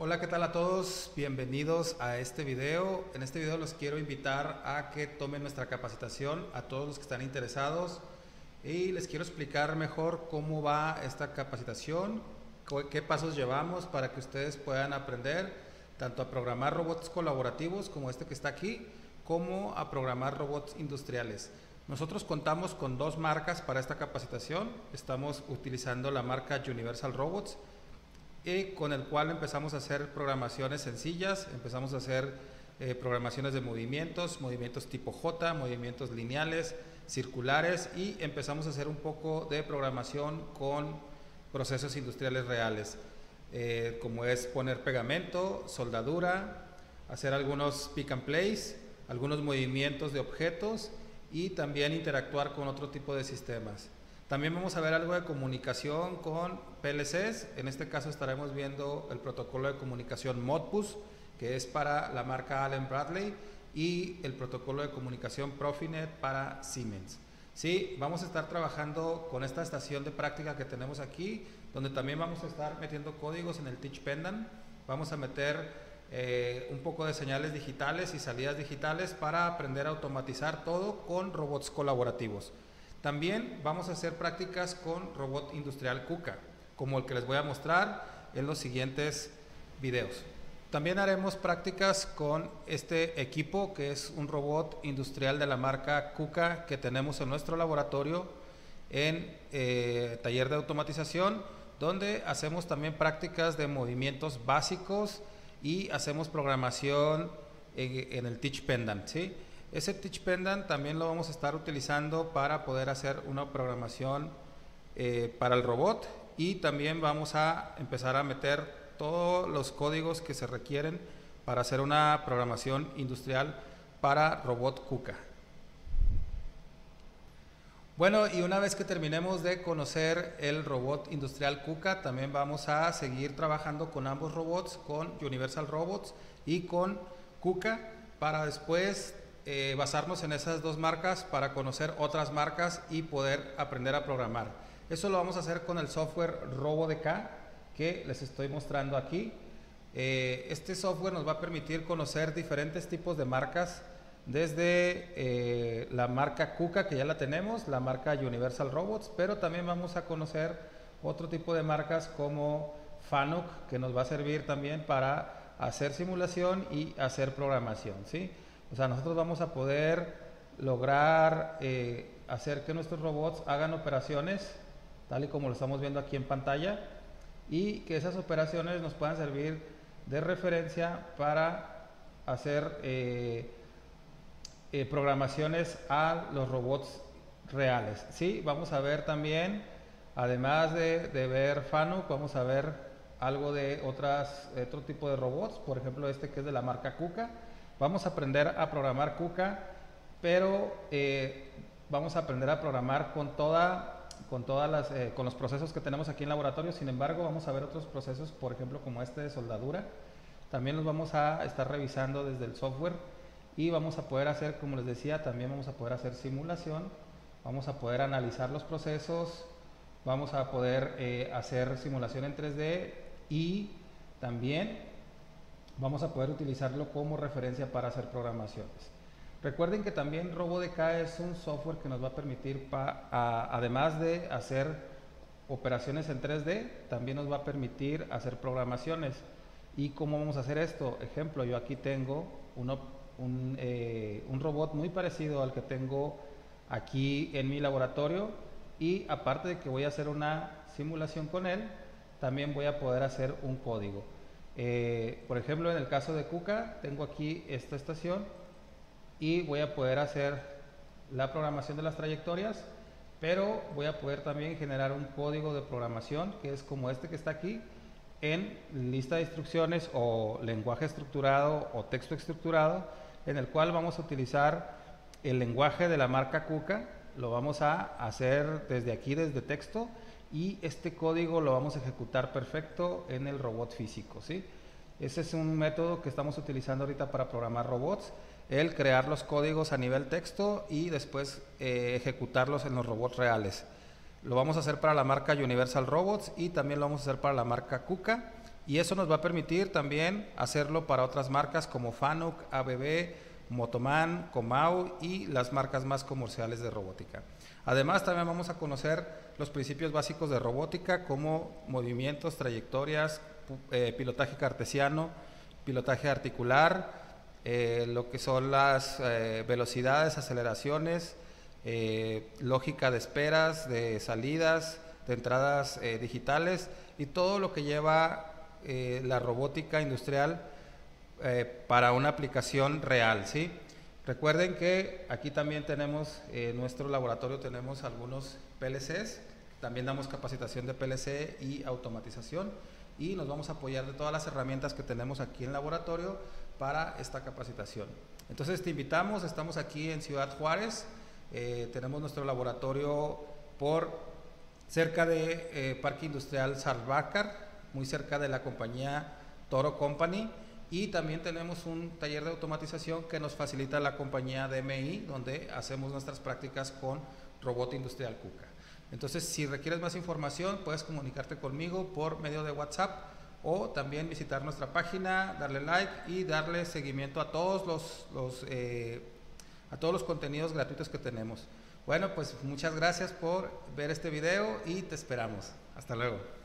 Hola, ¿qué tal a todos? Bienvenidos a este video. En este video los quiero invitar a que tomen nuestra capacitación a todos los que están interesados y les quiero explicar mejor cómo va esta capacitación, qué pasos llevamos para que ustedes puedan aprender tanto a programar robots colaborativos como este que está aquí, como a programar robots industriales. Nosotros contamos con dos marcas para esta capacitación. Estamos utilizando la marca Universal Robots y con el cual empezamos a hacer programaciones sencillas, empezamos a hacer eh, programaciones de movimientos, movimientos tipo J, movimientos lineales, circulares y empezamos a hacer un poco de programación con procesos industriales reales, eh, como es poner pegamento, soldadura, hacer algunos pick and place, algunos movimientos de objetos y también interactuar con otro tipo de sistemas. También vamos a ver algo de comunicación con PLCs. En este caso estaremos viendo el protocolo de comunicación Modbus, que es para la marca Allen Bradley, y el protocolo de comunicación Profinet para Siemens. Sí, vamos a estar trabajando con esta estación de práctica que tenemos aquí, donde también vamos a estar metiendo códigos en el Teach Pendant. Vamos a meter eh, un poco de señales digitales y salidas digitales para aprender a automatizar todo con robots colaborativos. También vamos a hacer prácticas con robot industrial KUKA, como el que les voy a mostrar en los siguientes videos. También haremos prácticas con este equipo que es un robot industrial de la marca KUKA que tenemos en nuestro laboratorio en eh, taller de automatización donde hacemos también prácticas de movimientos básicos y hacemos programación en, en el Teach Pendant. ¿sí? Ese Teach Pendant también lo vamos a estar utilizando para poder hacer una programación eh, para el robot y también vamos a empezar a meter todos los códigos que se requieren para hacer una programación industrial para robot KUKA. Bueno, y una vez que terminemos de conocer el robot industrial KUKA, también vamos a seguir trabajando con ambos robots, con Universal Robots y con KUKA, para después eh, basarnos en esas dos marcas para conocer otras marcas y poder aprender a programar. Eso lo vamos a hacer con el software RoboDK que les estoy mostrando aquí. Eh, este software nos va a permitir conocer diferentes tipos de marcas, desde eh, la marca KUKA que ya la tenemos, la marca Universal Robots, pero también vamos a conocer otro tipo de marcas como FANUC que nos va a servir también para hacer simulación y hacer programación. ¿sí? O sea, nosotros vamos a poder lograr eh, hacer que nuestros robots hagan operaciones, tal y como lo estamos viendo aquí en pantalla, y que esas operaciones nos puedan servir de referencia para hacer eh, eh, programaciones a los robots reales. Sí, vamos a ver también, además de, de ver FANUC, vamos a ver algo de otras, otro tipo de robots, por ejemplo este que es de la marca KUKA, Vamos a aprender a programar KUKA, pero eh, vamos a aprender a programar con, toda, todas eh, con los procesos que tenemos aquí en laboratorio. Sin embargo, vamos a ver otros procesos, por ejemplo, como este de soldadura. También los vamos a estar revisando desde el software y vamos a poder hacer, como les decía, también vamos a poder hacer simulación, vamos a poder analizar los procesos, vamos a poder eh, hacer simulación en 3D y también vamos a poder utilizarlo como referencia para hacer programaciones. Recuerden que también RoboDK es un software que nos va a permitir, además de hacer operaciones en 3D, también nos va a permitir hacer programaciones. ¿Y cómo vamos a hacer esto? Ejemplo, yo aquí tengo un, eh, un robot muy parecido al que tengo aquí en mi laboratorio y aparte de que voy a hacer una simulación con él, también voy a poder hacer un código. Eh, por ejemplo, en el caso de KUKA, tengo aquí esta estación y voy a poder hacer la programación de las trayectorias, pero voy a poder también generar un código de programación que es como este que está aquí en lista de instrucciones o lenguaje estructurado o texto estructurado, en el cual vamos a utilizar el lenguaje de la marca KUKA, lo vamos a hacer desde aquí, desde texto, y este código lo vamos a ejecutar perfecto en el robot físico. ¿sí? Ese es un método que estamos utilizando ahorita para programar robots, el crear los códigos a nivel texto y después eh, ejecutarlos en los robots reales. Lo vamos a hacer para la marca Universal Robots y también lo vamos a hacer para la marca KUKA y eso nos va a permitir también hacerlo para otras marcas como Fanuc, ABB, Motoman, Comau y las marcas más comerciales de robótica. Además, también vamos a conocer los principios básicos de robótica como movimientos, trayectorias, eh, pilotaje cartesiano, pilotaje articular, eh, lo que son las eh, velocidades, aceleraciones, lógica de esperas, de salidas, de entradas digitales y todo lo que lleva la robótica industrial para una aplicación real, ¿sí? Recuerden que aquí también tenemos, en nuestro laboratorio tenemos algunos PLCs, también damos capacitación de PLC y automatización y nos vamos a apoyar de todas las herramientas que tenemos aquí en laboratorio para esta capacitación. Entonces te invitamos, estamos aquí en Ciudad Juárez, eh, tenemos nuestro laboratorio por cerca de eh, Parque Industrial Salvacar, muy cerca de la compañía Toro Company y también tenemos un taller de automatización que nos facilita la compañía DMI, donde hacemos nuestras prácticas con robot industrial KUKA. Entonces, si requieres más información, puedes comunicarte conmigo por medio de WhatsApp o también visitar nuestra página, darle like y darle seguimiento a todos los, eh, a todos los contenidos gratuitos que tenemos. Bueno, pues muchas gracias por ver este video y te esperamos. Hasta luego.